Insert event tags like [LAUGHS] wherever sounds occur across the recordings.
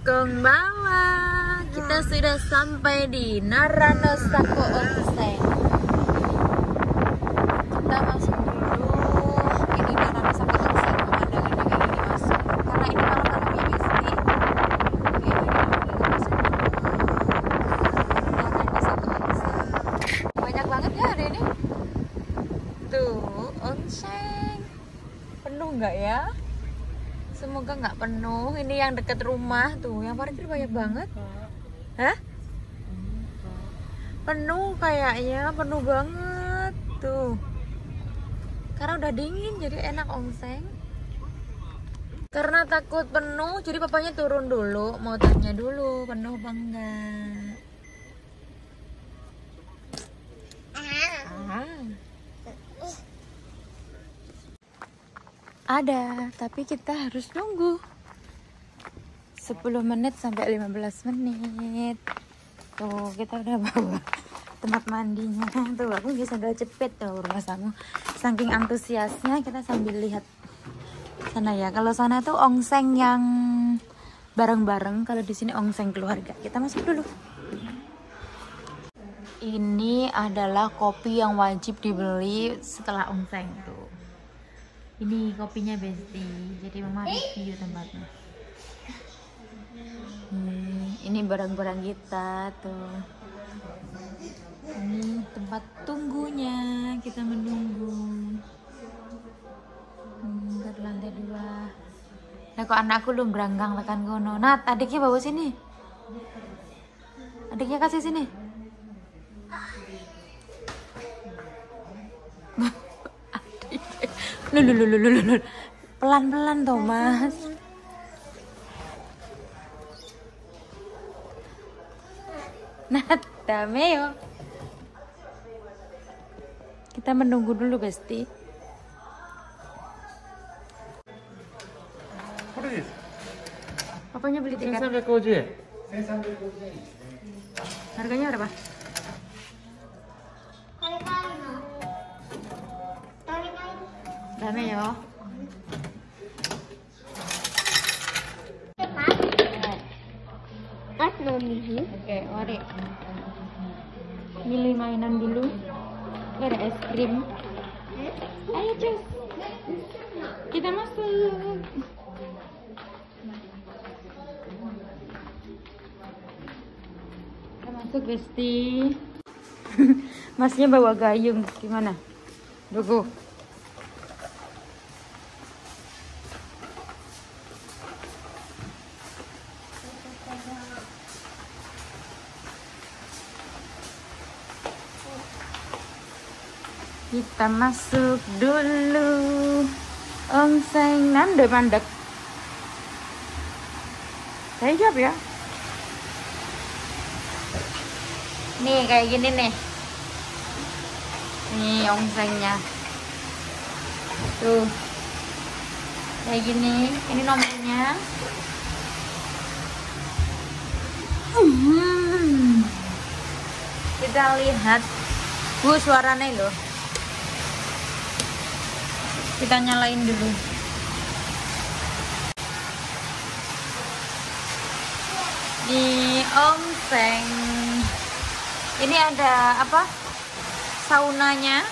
Konbawa Kita sudah sampai di Narano Sako Onsen Kita masuk dulu. Ini Narano Sako Onsen Pemandangannya kayak gini masuk Karena ini malam-malam ya Besti Oke, kita masuk dulu Narano Sako Onsen Banyak banget ya hari ini. Tuh, onsen. Penuh nggak ya? Semoga nggak penuh. Ini yang deket rumah tuh, yang parkir banyak banget. Hah? Penuh kayaknya, penuh banget tuh. Karena udah dingin jadi enak ongseng. Karena takut penuh, jadi papanya turun dulu, mau tanya dulu penuh apa enggak. Ada, tapi kita harus nunggu 10 menit sampai 15 menit. Tuh, kita udah bawa tempat mandinya. Tuh, aku bisa sandal cepet tuh rumah kamu. Saking antusiasnya kita sambil lihat sana ya. Kalau sana tuh ongseng yang bareng-bareng, kalau di sini ongseng keluarga. Kita masuk dulu. Ini adalah kopi yang wajib dibeli setelah ongseng tuh. Ini kopinya Besti. Jadi mama review tempatnya. Hmm, ini barang-barang kita tuh. Ini tempat tunggunya. Kita menunggu. Hmm, lantai dua. Nah, kok anakku belum beranggang tekan kono. Nat, adiknya bawa sini. Adiknya kasih sini. Lu. Pelan-pelan dong, Mas. Nat. Kita menunggu dulu, Besti. apa ini? Apanya beli tiket? 1350 yen. Harganya berapa? Dame yo. Mas nomihi. Oke, mari. Milih mainan dulu. Ada es krim. Ayo, Cus. Kita masuk. Kita masuk, Besti. [LAUGHS] Masnya bawa gayung. Gimana? Dugu. Kita masuk dulu. Ongseng nande mandek. Saya jawab ya. Nih kayak gini nih. Nih ongsengnya. Tuh. Kayak gini. Ini nomornya. Hmm. Kita lihat. Bu suaranya loh. Kita nyalain dulu. Di ongseng. Ini ada apa? Saunanya.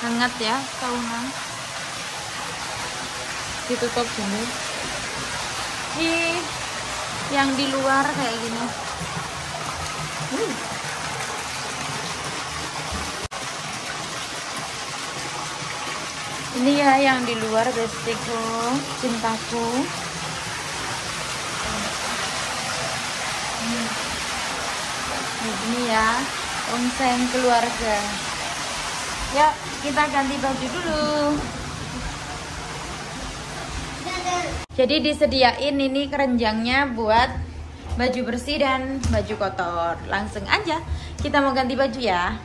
Hangat ya, sauna. Ditutup dulu. Ini yang di luar kayak gini. Hmm. Ini ya yang di luar bestiku, cintaku. Ini ya, ongseng keluarga. Ya, kita ganti baju dulu. Jadi disediain ini kerenjangnya buat baju bersih dan baju kotor. Langsung aja kita mau ganti baju ya.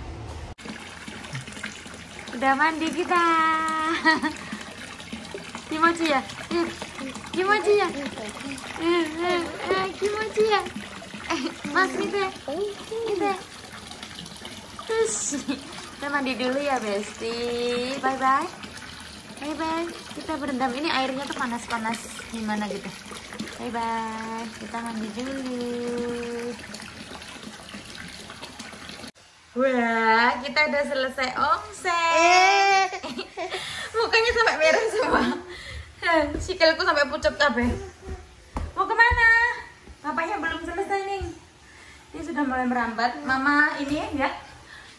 Udah mandi kita. Kimochi ya? Eh, Kimochi ya? Eh, eh, eh, Kimochi ya? Eh, Mas Mite, Mite. Terus kita mandi dulu ya Besti. Bye bye. Bye bye. Kita berendam ini airnya tuh panas-panas gimana gitu. Bye bye. Kita mandi dulu. Wah, kita udah selesai omset. [LAUGHS] Mukanya sampai merah semua. [LAUGHS] Sikilku sampai pucat kabeh. Mau ke mana? Bapaknya belum selesai nih. Ini sudah mulai merambat. Mama ini ya.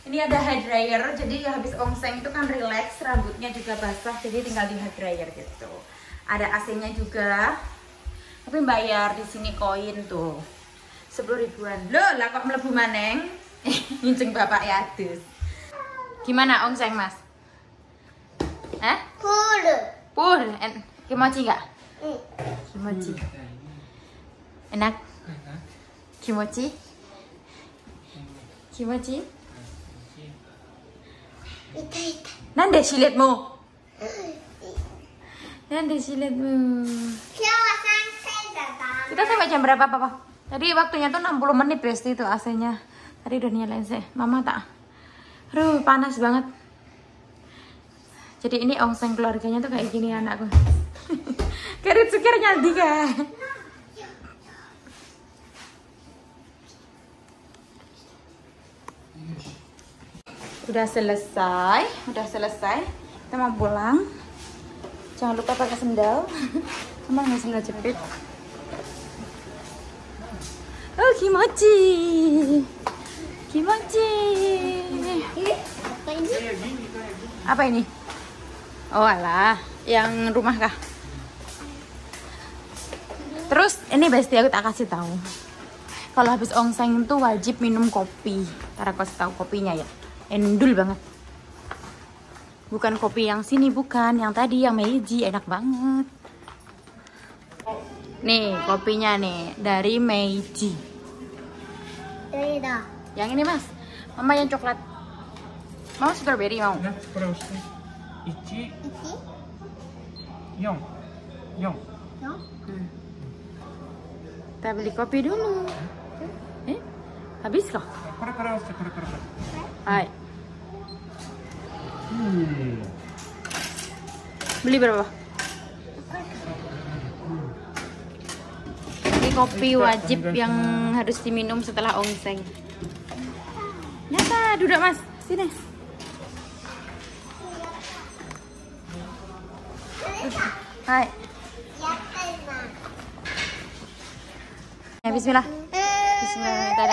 Ini ada hair dryer, jadi habis ongseng itu kan relax, rambutnya juga basah, jadi tinggal di hair dryer gitu. Ada AC-nya juga. Tapi bayar di sini koin tuh. 10 ribuan. Loh, lah kok melebu maneng? [LAUGHS] Nginceng bapak ya adus. Gimana ongseng, Mas? Hah? Pur. Pur, en kimochi nggak? Kimochi. Enak? Kimochi? Kimochi? Ita ita. Nande? Nande silitmu? Siapa sampai datang? Kita sampai jam berapa, Papa? Tadi waktunya tuh 60 menit Besti itu AC-nya. Tadi udah nyalain sih. Mama tak. Aduh, panas banget. Jadi ini ongseng keluarganya tuh kayak gini anakku. [LAUGHS] Kerit sukir nyandi kan. Udah selesai, udah selesai. Kita mau pulang. Jangan lupa pakai sendal. [LAUGHS] Emang nggak sendal jepit. Oh, kimochi. Kimochi. Apa ini? Apa ini? oh alah. Yang rumah kah terus ini bestie aku tak kasih tahu. Kalau habis ongseng itu wajib minum kopi. Karena kasih tahu kopinya ya. Endul banget. Bukan kopi yang sini bukan. Yang tadi yang Meiji. Enak banget. Nih kopinya nih. Dari Meiji. Yang ini mas. Mama yang coklat. Mau strawberry mau? Ya, 1 4 4 Yong. Kita beli kopi dulu? Eh? Habis kah? Hai hmm. Beli berapa? Ini kopi wajib yang harus diminum setelah ongseng Nyata, duduk mas Sini はい。Ya bismillah. Bismillah kita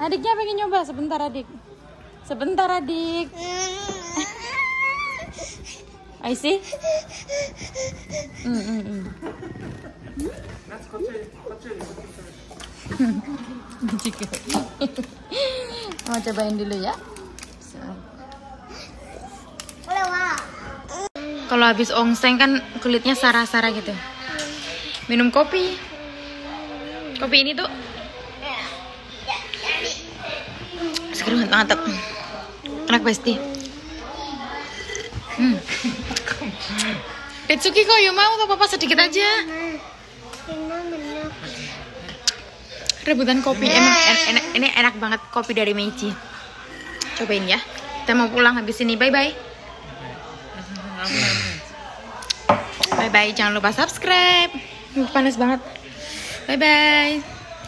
adiknya pengen nyoba sebentar adik. Sebentar adik. I see. Mm -mm -mm. [LAUGHS] [LAUGHS] mau cobain dulu ya? Kalau habis ongseng kan kulitnya sarah-sarah gitu. Minum kopi. Kopi ini tuh seger banget mantap. Enak pasti. Hmm. [LAUGHS] Ritsuki kok yuk mau papa sedikit aja. Rebutan kopi emang en- enak, ini enak banget kopi dari Meiji. Cobain ya. Kita mau pulang habis ini. Bye bye. Bye. Jangan lupa subscribe. Panas banget. Bye bye.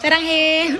Sarang he.